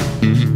Mm-hmm.